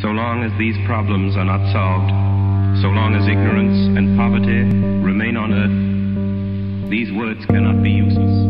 So long as these problems are not solved, so long as ignorance and poverty remain on earth, these words cannot be useless.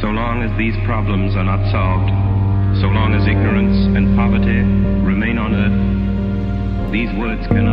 So long as these problems are not solved, so long as ignorance and poverty remain on earth, these words useless.